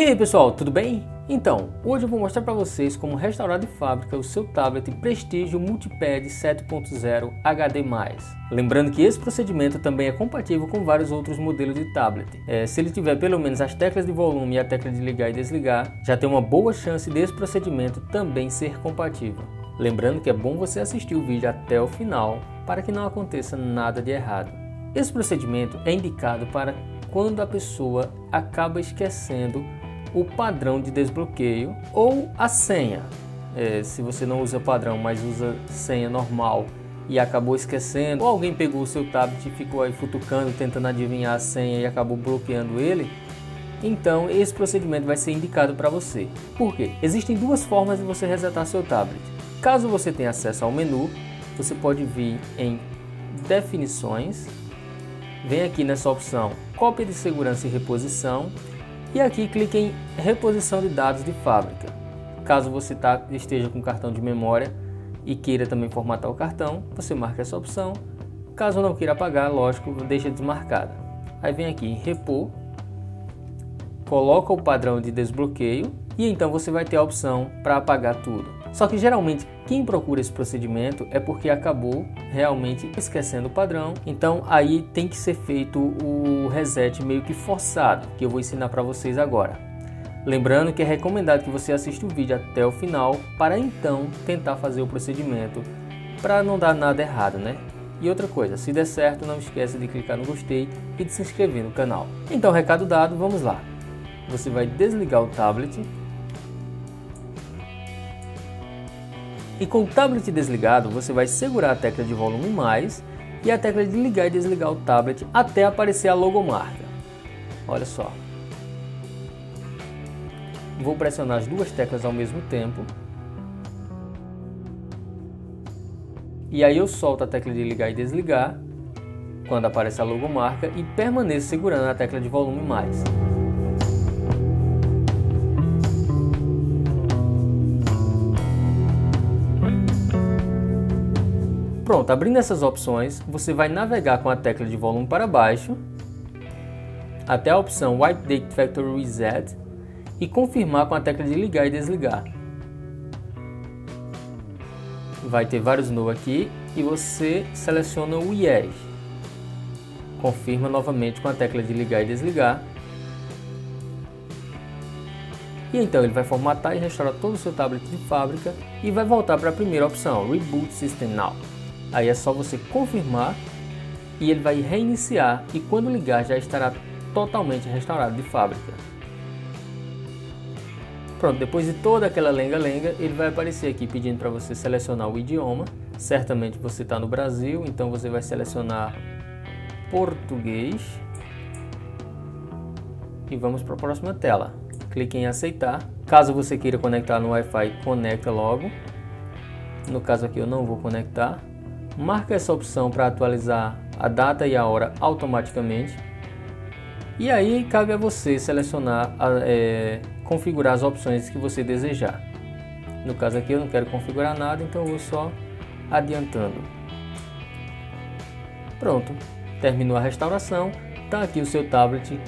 E aí pessoal, tudo bem? Então, hoje eu vou mostrar para vocês como restaurar de fábrica o seu tablet Prestige Multipad 7.0 HD+. Lembrando que esse procedimento também é compatível com vários outros modelos de tablet. É, se ele tiver pelo menos as teclas de volume e a tecla de ligar e desligar, já tem uma boa chance desse procedimento também ser compatível. Lembrando que é bom você assistir o vídeo até o final para que não aconteça nada de errado. Esse procedimento é indicado para quando a pessoa acaba esquecendo o padrão de desbloqueio ou a senha. É, se você não usa padrão, mas usa senha normal e acabou esquecendo, ou alguém pegou o seu tablet e ficou aí futucando, tentando adivinhar a senha e acabou bloqueando ele, então esse procedimento vai ser indicado para você. Por quê? Existem duas formas de você resetar seu tablet. Caso você tenha acesso ao menu, você pode vir em definições, vem aqui nessa opção cópia de segurança e reposição e aqui clique em reposição de dados de fábrica. Caso você tá, esteja com cartão de memória e queira também formatar o cartão, você marca essa opção. Caso não queira apagar, lógico, deixa desmarcada. Aí vem aqui em repor, coloca o padrão de desbloqueio e então você vai ter a opção para apagar tudo. Só que geralmente quem procura esse procedimento é porque acabou realmente esquecendo o padrão. Então aí tem que ser feito o reset meio que forçado, que eu vou ensinar para vocês agora. Lembrando que é recomendado que você assista o vídeo até o final para então tentar fazer o procedimento para não dar nada errado, né? E outra coisa, se der certo, não esqueça de clicar no gostei e de se inscrever no canal. Então, recado dado, vamos lá. Você vai desligar o tablet E com o tablet desligado, você vai segurar a tecla de volume mais e a tecla de ligar e desligar o tablet até aparecer a logomarca. Olha só. Vou pressionar as duas teclas ao mesmo tempo. E aí eu solto a tecla de ligar e desligar quando aparece a logomarca e permaneço segurando a tecla de volume mais. Pronto, abrindo essas opções, você vai navegar com a tecla de volume para baixo até a opção Wipe Date Factory Reset e confirmar com a tecla de ligar e desligar. Vai ter vários no aqui e você seleciona o Yes. Confirma novamente com a tecla de ligar e desligar. E então ele vai formatar e restaurar todo o seu tablet de fábrica e vai voltar para a primeira opção, Reboot System Now. Aí é só você confirmar e ele vai reiniciar e quando ligar já estará totalmente restaurado de fábrica. Pronto, depois de toda aquela lenga-lenga, ele vai aparecer aqui pedindo para você selecionar o idioma. Certamente você está no Brasil, então você vai selecionar português. E vamos para a próxima tela. Clique em aceitar. Caso você queira conectar no Wi-Fi, conecta logo. No caso aqui eu não vou conectar marca essa opção para atualizar a data e a hora automaticamente. E aí cabe a você selecionar, é, configurar as opções que você desejar. No caso aqui eu não quero configurar nada, então vou só adiantando. Pronto, terminou a restauração, está aqui o seu tablet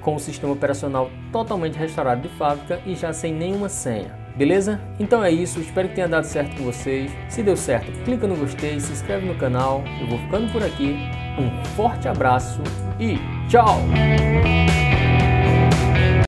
com o sistema operacional totalmente restaurado de fábrica e já sem nenhuma senha. Beleza? Então é isso, espero que tenha dado certo com vocês. Se deu certo, clica no gostei, se inscreve no canal. Eu vou ficando por aqui. Um forte abraço e tchau!